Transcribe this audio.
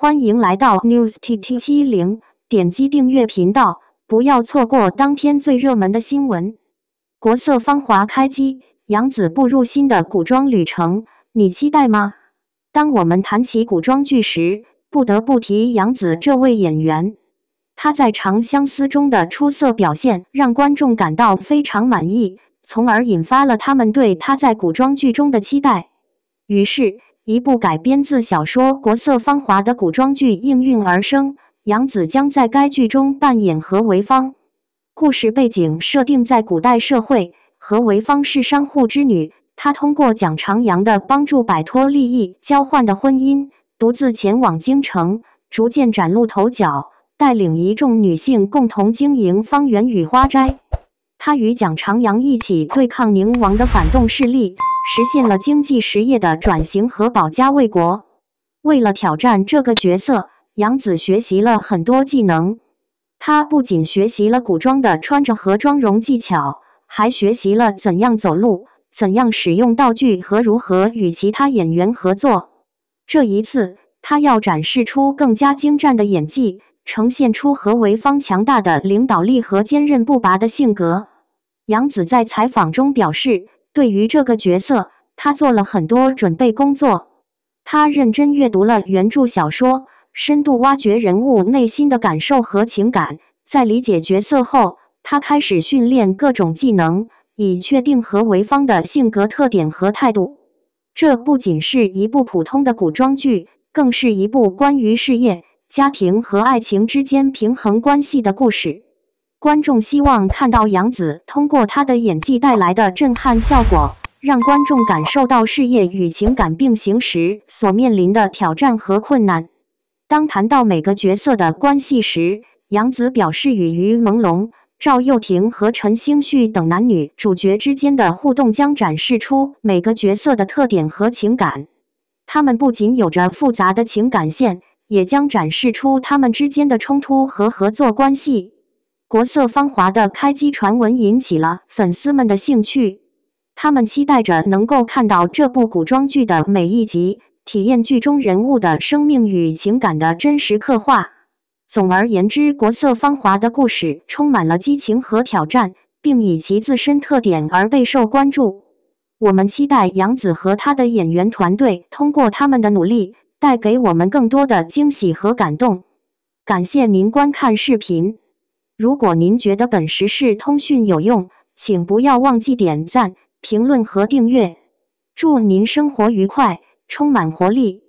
欢迎来到 News TT 七零，点击订阅频道，不要错过当天最热门的新闻。国色芳华开机，杨紫步入新的古装旅程，你期待吗？当我们谈起古装剧时，不得不提杨紫这位演员。她在《长相思》中的出色表现，让观众感到非常满意，从而引发了他们对她在古装剧中的期待。于是，一部改编自小说《国色芳华》的古装剧应运而生，杨紫将在该剧中扮演何为芳。故事背景设定在古代社会，何为芳是商户之女，她通过蒋长阳的帮助摆脱利益交换的婚姻，独自前往京城，逐渐崭露头角，带领一众女性共同经营方圆雨花斋。她与蒋长阳一起对抗宁王的反动势力。实现了经济实业的转型和保家卫国。为了挑战这个角色，杨紫学习了很多技能。她不仅学习了古装的穿着和妆容技巧，还学习了怎样走路、怎样使用道具和如何与其他演员合作。这一次，她要展示出更加精湛的演技，呈现出何为芳强大的领导力和坚韧不拔的性格。杨紫在采访中表示。对于这个角色，他做了很多准备工作。他认真阅读了原著小说，深度挖掘人物内心的感受和情感。在理解角色后，他开始训练各种技能，以确定何为芳的性格特点和态度。这不仅是一部普通的古装剧，更是一部关于事业、家庭和爱情之间平衡关系的故事。观众希望看到杨紫通过她的演技带来的震撼效果，让观众感受到事业与情感并行时所面临的挑战和困难。当谈到每个角色的关系时，杨紫表示，与于朦胧、赵又廷和陈星旭等男女主角之间的互动将展示出每个角色的特点和情感。他们不仅有着复杂的情感线，也将展示出他们之间的冲突和合作关系。国色芳华的开机传闻引起了粉丝们的兴趣，他们期待着能够看到这部古装剧的每一集，体验剧中人物的生命与情感的真实刻画。总而言之，国色芳华的故事充满了激情和挑战，并以其自身特点而备受关注。我们期待杨紫和她的演员团队通过他们的努力，带给我们更多的惊喜和感动。感谢您观看视频。如果您觉得本时事通讯有用，请不要忘记点赞、评论和订阅。祝您生活愉快，充满活力！